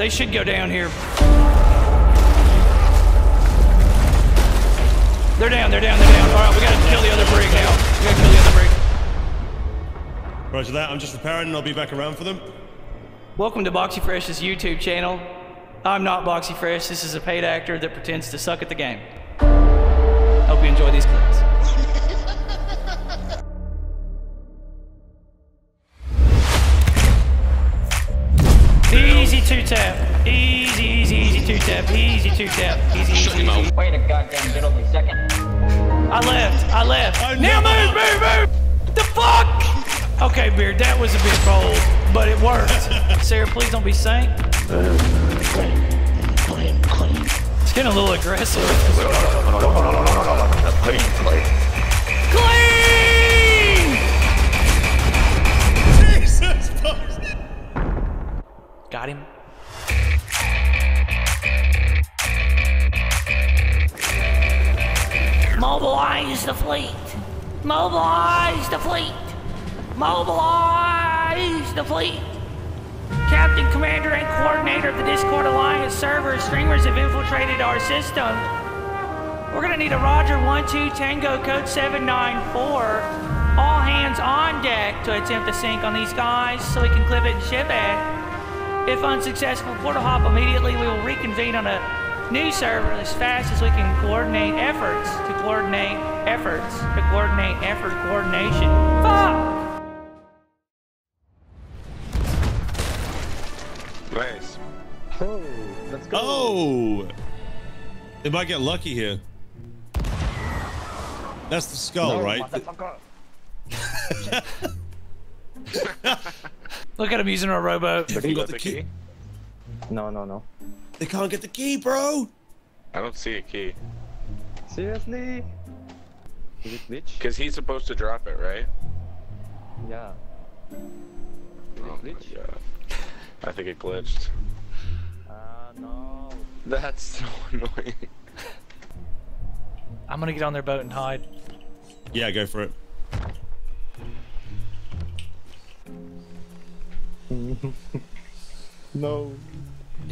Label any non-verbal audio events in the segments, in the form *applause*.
They should go down here. They're down, they're down, they're down. All right, we gotta kill the other brig now. We gotta kill the other brig. Roger that. I'm just repairing and I'll be back around for them. Welcome to BoxyFresh's YouTube channel. I'm not BoxyFresh. This is a paid actor that pretends to suck at the game. Hope you enjoy these clips. Tap. Easy, easy, easy two tap. Easy two tap. Easy, easy, easy. Wait a goddamn diddly second. I left. I left. Oh, now no. move, move, move. The fuck? Okay, Beard, that was a bit bold, but it worked. *laughs* Sarah, please don't be sank. It's getting a little aggressive. Clean! Jesus! Got him. Mobilize the fleet. Mobilize the fleet. Mobilize the fleet. Captain, Commander, and Coordinator of the Discord Alliance server, streamers have infiltrated our system. We're gonna need a Roger 1-2 Tango code 794. All hands on deck to attempt to sink on these guys so we can clip it and ship it. If unsuccessful, portal hop immediately. We will reconvene on a new server as fast as we can coordinate efforts to coordinate efforts to coordinate effort coordination. Fuck! Nice. Oh, let's go. Oh! They might get lucky here. That's the skull, No, right? *laughs* Look at him using a rowboat. They haven't got the key. No, no, no. They can't get the key, bro! I don't see a key. Seriously? Is it glitch? Because he's supposed to drop it, right? Yeah. Is Oh it my god. I think it glitched. Ah, no. That's so annoying. I'm gonna get on their boat and hide. Yeah, go for it. *laughs* No.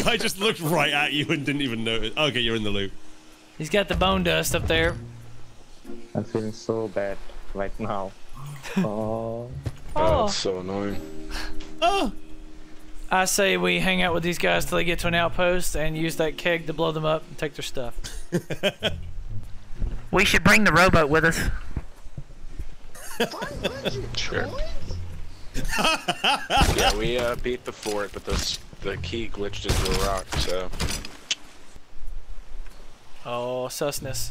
I just looked right at you and didn't even notice. Okay, you're in the loop. He's got the bone dust up there. I'm feeling so bad right now. *laughs* Oh. Oh, Oh. it's so annoying. Oh! I say we hang out with these guys till they get to an outpost and use that keg to blow them up and take their stuff. *laughs* we should bring the rowboat with us. Sure. *laughs* yeah, we uh, beat the fort, but the s- the key glitched into a rock, so. Oh, susness.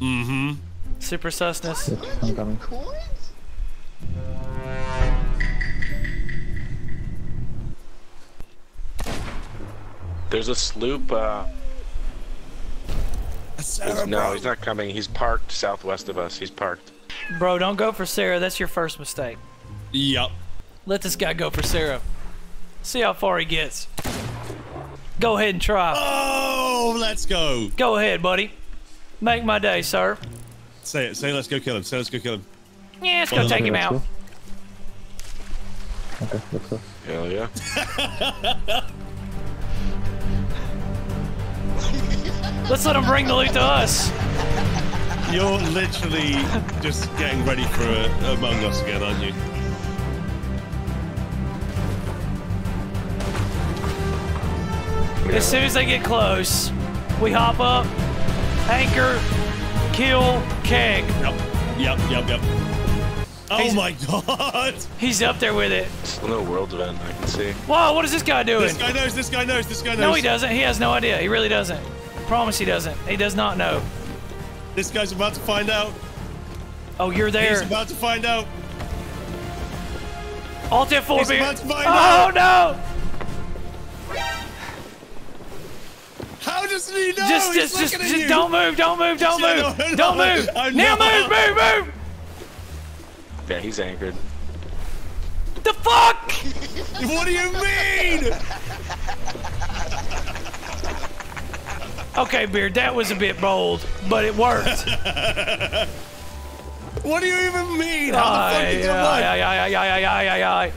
Mm-hmm. Super susness. I'm coming. There's a sloop, uh. Sarah, no, bro. he's not coming. He's parked southwest of us. He's parked. Bro, don't go for Sarah. That's your first mistake. Yup. Let this guy go for Sarah. See how far he gets. Go ahead and try. Oh, let's go. Go ahead, buddy. Make my day, sir. Say it. Say let's go kill him. Say let's go kill him. Yeah, let's go Well, take him let's out. Okay, let's go. Hell yeah. *laughs* Let's let him bring the loot to us. You're literally just getting ready for a, Among Us again, aren't you? As soon as they get close, we hop up, anchor, kill, keg. Yep. Yep. Yep. Yep. Oh He's- my god! He's up there with it. It's a little world event, I can see. Whoa, what is this guy doing? This guy knows. This guy knows. This guy knows. No, he doesn't. He has no idea. He really doesn't. Promise he doesn't. He does not know. This guy's about to find out. Oh, you're there. He's there. about to find out. Alt F4 He's beer. about to find Oh no! How does he know? just, just, just, at just you. don't move, don't move, don't Yeah, move, no, no, don't move. I'm now not. move, move, move. Yeah, he's anchored. The fuck? *laughs* What do you mean? Okay, Beard, that was a bit bold, but it worked. *laughs* What do you even mean? How the fuck Aye, did aye, aye, aye, aye.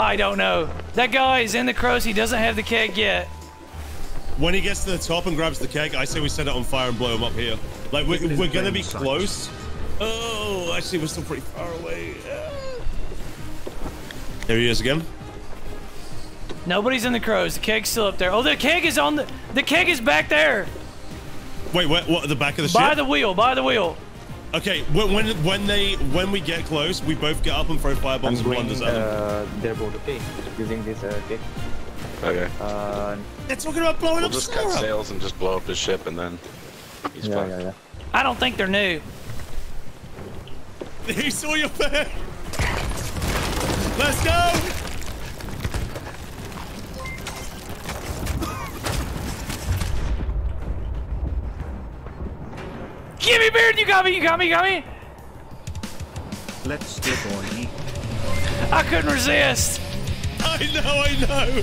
I don't know. That guy is in the crows. He doesn't have the keg yet. When he gets to the top and grabs the keg, I say we set it on fire and blow him up here. Like, we're, we're gonna be sight. close. Oh, actually, we're still pretty far away. There he is again. Nobody's in the crows. The keg's still up there. Oh, the keg is on the. The keg is back there. Wait, what? What? At the back of the By ship? the wheel. By the wheel. Okay, when when when they when we get close, we both get up and throw I'm firebombs and going wonders at them. uh, their boat, okay? Using this uh, kick. Okay. Uh, They're talking about blowing We'll up just cut sails and just blow up his ship, and then he's yeah, fine. yeah, yeah. I don't think they're new. *laughs* He saw your face. Let's go. Give me beard. You got me. You got me. You got me. Let's go, boy. I couldn't resist. I know, I know.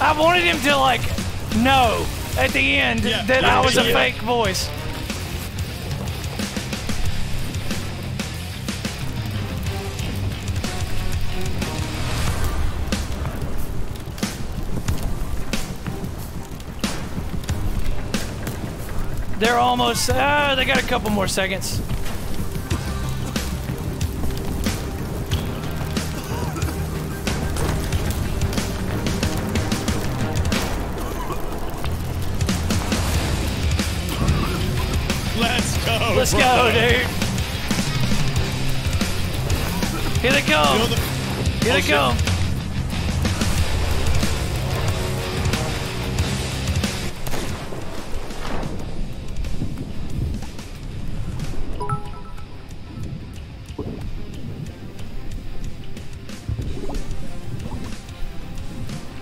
I wanted him to like know at the end Yeah, that yeah, I was a yeah. fake voice. They're almost. Uh, they got a couple more seconds. Let's go, dude. Here they come. Here they come.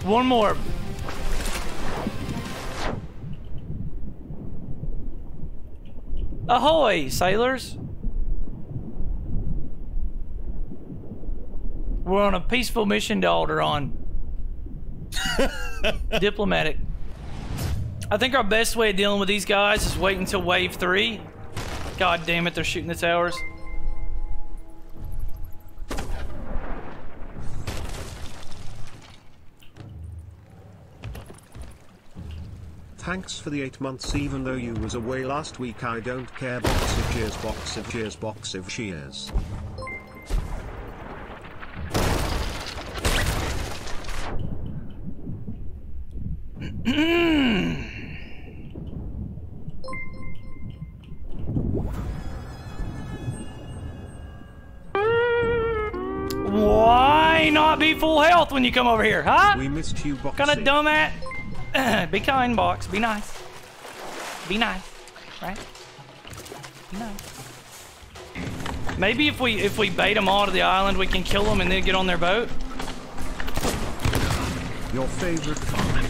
One more. Ahoy, sailors! We're on a peaceful mission to Alderaan. *laughs* Diplomatic. I think our best way of dealing with these guys is wait until wave three. God damn it, they're shooting the towers. Thanks for the 8 months even though you was away last week I don't care box of cheers box of cheers box of cheers. Why not be full health when you come over here, huh? We missed you box. Kind of dumb at. *clears throat* be kind, box. Be nice. Be nice, right? Be nice. Maybe if we if we bait them all to the island, we can kill them and then get on their boat. Your favorite farm.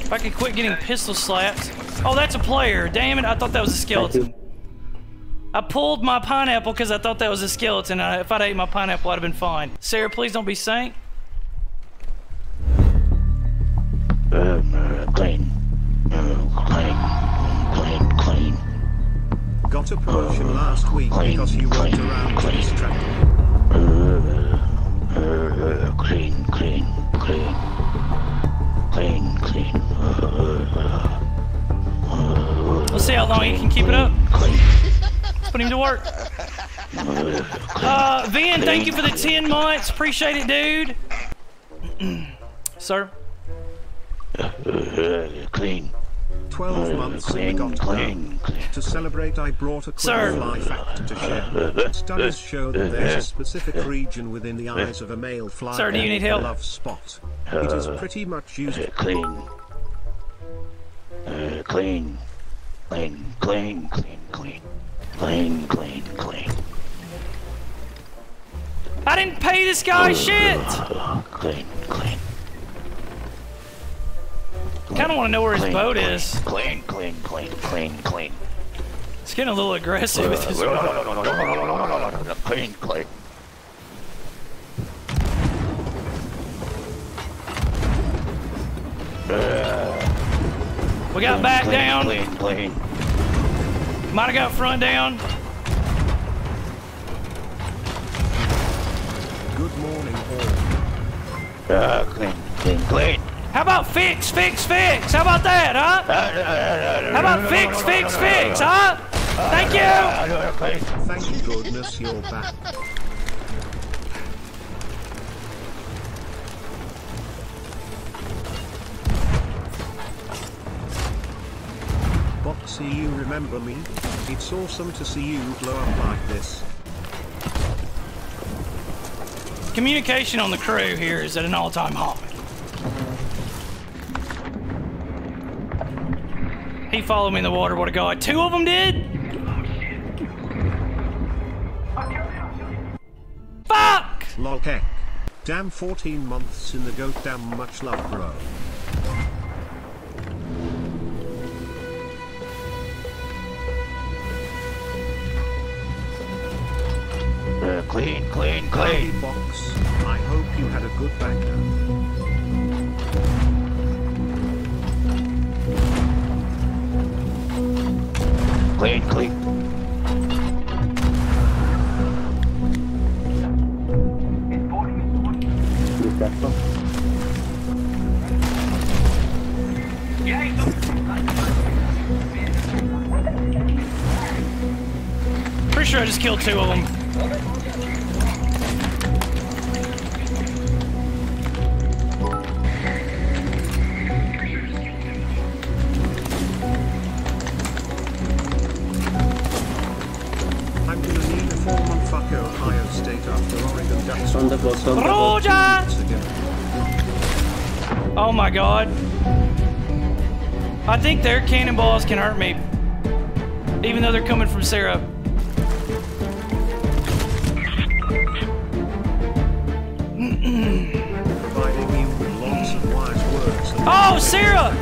If I could quit getting pistol slaps. Oh, that's a player. Damn it! I thought that was a skeleton. I pulled my pineapple because I thought that was a skeleton. Uh, if I'd ate my pineapple, I'd have been fine. Sarah, please don't be sank. Clean. Got a promotion last week because you weren't around to distract me. Uh, uh, clean, clean, clean. Clean, clean. Uh, uh, Let's see how long he can keep it up. clean. Let's put him to work. Uh, Van, thank you for the 10 months. Appreciate it, dude. *clears throat* Sir, Uh, clean. 12 months and we got clean, down. To celebrate I brought a Sir. quick fly fact to share. *laughs* Studies show that there's a specific region within the eyes of a male fly Sir, do you need help? love spot. It is pretty much used Uh, clean. Uh, clean. Clean, clean, clean, clean. Clean, clean, clean. I didn't pay this guy shit. Uh, clean, clean. Kind of want to know where his Clean, boat clean, is. Clean, clean, clean, clean, clean. It's getting a little aggressive with his boat. Clean, clean. We got back clean, down. Clean, clean. Might have got front down. Good morning, all. Uh, clean, clean, clean. How about fix, fix, fix? How about that, huh? How about fix, fix, fix, huh? Thank you. Thank goodness you're back. Boxy, you remember me? It's awesome to see you blow up like this. Communication on the crew here is at an all-time high. He followed me in the water, what a guy. Two of them did? Fuck! Lol heck. Damn 14 months in the goat damn much love bro. Uh, clean, clean, Howdy clean. box. I hope you had a good banger. Clean, clean. Pretty sure I just killed two of them. Oh my god. I think their cannonballs can hurt me. Even though they're coming from Sarah. Providing you with lots of wise words. and Oh, Sarah!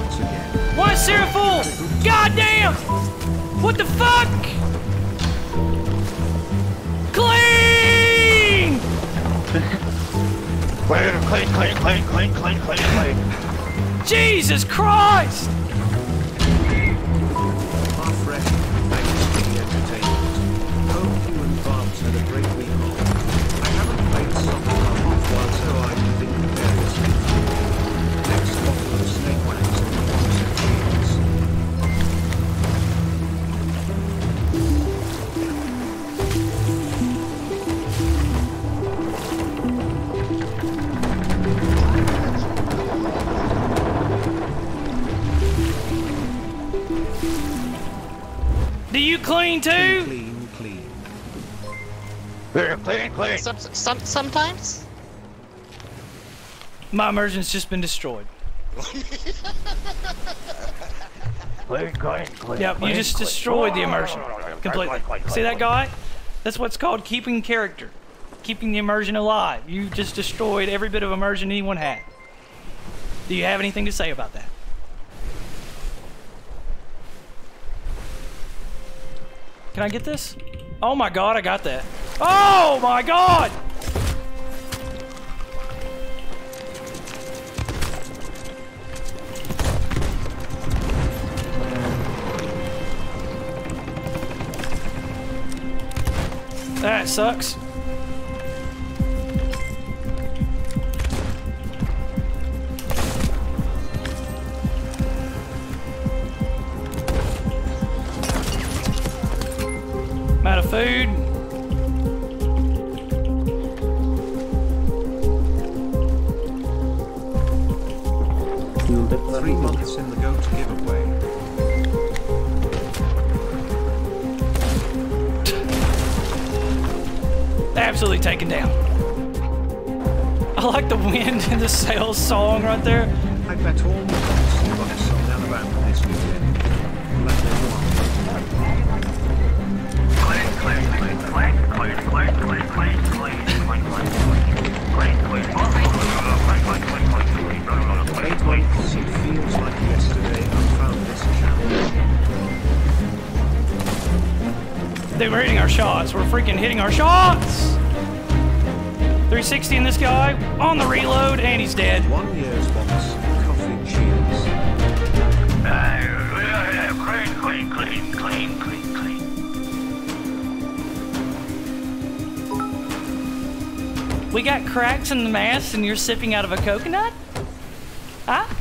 Why is Sarah full? God damn! What the fuck? Clean! *laughs* Clean, clean, clean, clean, clean, clean, clean. Jesus Christ! Clean, clean. Some, some, sometimes. My immersion's just been destroyed. Clean, clean, clean. Yep, you just clean. destroyed the immersion completely. See that guy? That's what's called keeping character, keeping the immersion alive. You just destroyed every bit of immersion anyone had. Do you have anything to say about that? Can I get this? Oh my god, I got that. Oh my god! That sucks. Taken down. I like the wind in the sails song right there. I bet all the and on Alabama this weekend. Let me know. Eight months, it feels like yesterday I found this channel. They were hitting our shots. We're freaking hitting our shots. 360 in this guy, on the reload, and he's dead. One year's box, coffee cheers. We got cracks in the mast and you're sipping out of a coconut? Huh?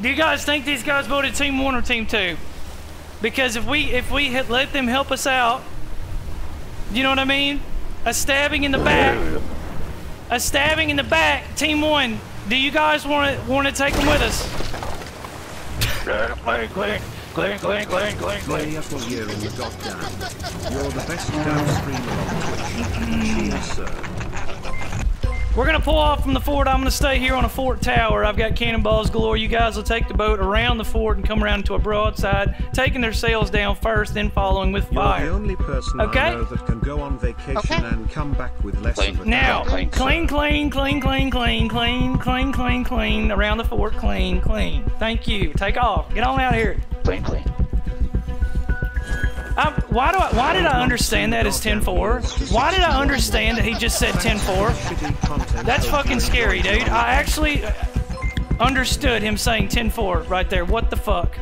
Do you guys think these guys voted team one or team two? Because if we if we let them help us out, you know what I mean? A stabbing in the back, a stabbing in the back. Team one, do you guys want to want to take them with us? Clean, clean, clean, clean, clean, clean, clean. Play up a year in the goddamn. You're the best damn streamer on Twitch. Mm-hmm. Cheers, sir. We're gonna pull off from the fort. I'm gonna stay here on a fort tower. I've got cannonballs galore. You guys will take the boat around the fort and come around to a broadside, taking their sails down first, then following with You're fire. the only person Okay. I know that can go on vacation Okay. and come back with less Clean. of a Now, Clean, clean, clean, clean, clean, clean, clean, clean, clean, clean, around the fort, clean, clean. Thank you. Take off. Get on out of here. Clean, clean. Why do I, why did I understand that as 10-4? Why did I understand that he just said 10-4? That's fucking scary, dude. I actually understood him saying 10-4 right there. What the fuck?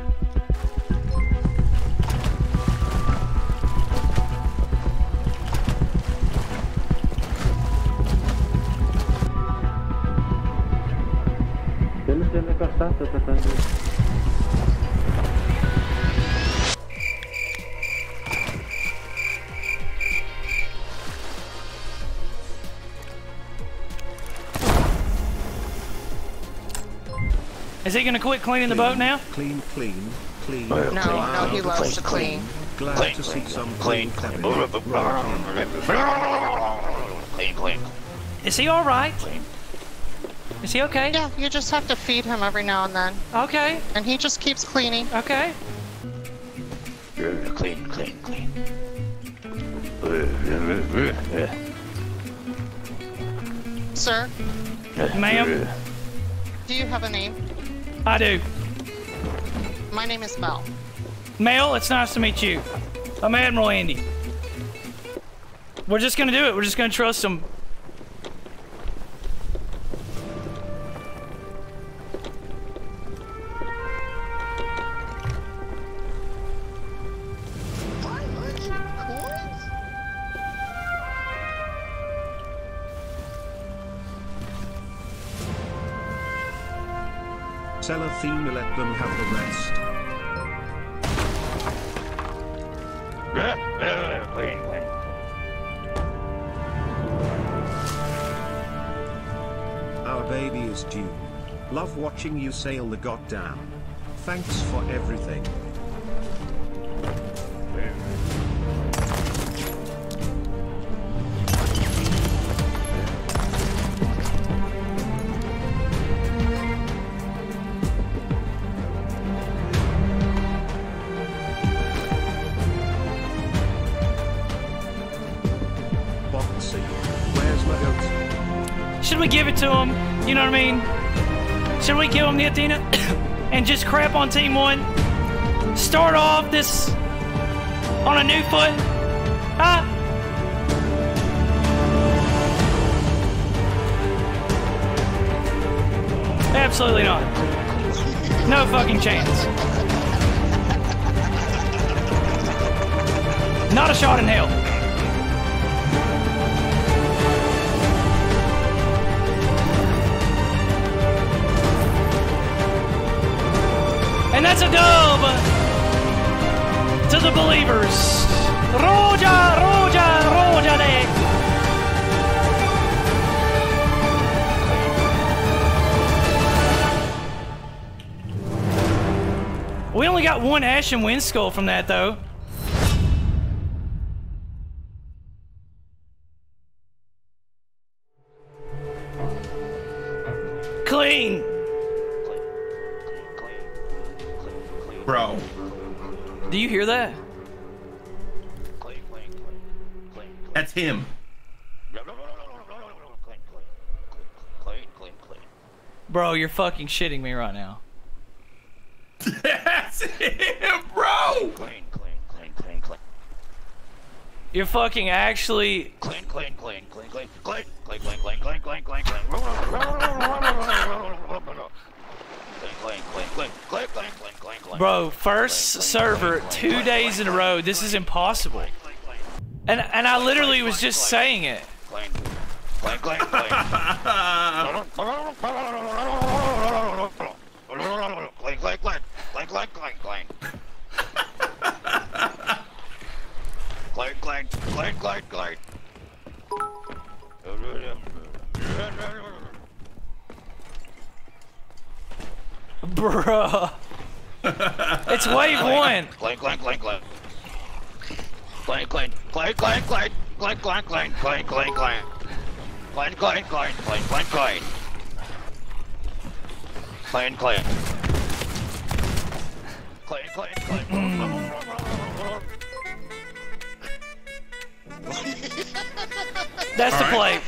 Is he gonna quit cleaning the boat now? Clean, clean, clean. No, no, he loves to clean. Glad Clean, to see clean, some clean, clean, clean. clean. Clean, clean. Is he all right? Clean. Is he okay? Yeah, you just have to feed him every now and then. Okay. And he just keeps cleaning. Okay. Clean, clean, clean. Sir, Ma'am? do you have a name? I do. My name is Mel. Mel, it's nice to meet you. I'm Admiral Andy. We're just gonna do it. We're just gonna trust him. Our baby is due. Love watching you sail the goddamn. Thanks for everything. Know what I mean? Should we give him the Athena *coughs* and just crap on Team One? Start off this on a new foot? Huh? Absolutely not. No fucking chance. Not a shot in hell. And that's a dub to the believers. Roja, Roja, Roja de. We only got one Ashen Wind Skull from that, though. Clean. Hear that? That's him. Bro, you're fucking shitting me right now. That's him, bro. Clean, clean, clean, clean, clean. You're fucking actually. Bro, first server two days in a row. This is impossible. And and I literally was just saying it. *laughs* Bruh it's wave one. Clank, clank, clank, clank. Clank, clank, clank, clank, clank. Clank, clank, clank, clank, clank, clank. Clank, clank, clank, clank, clank, clank. Clank, clank. Clank, clank, clank. That's the play.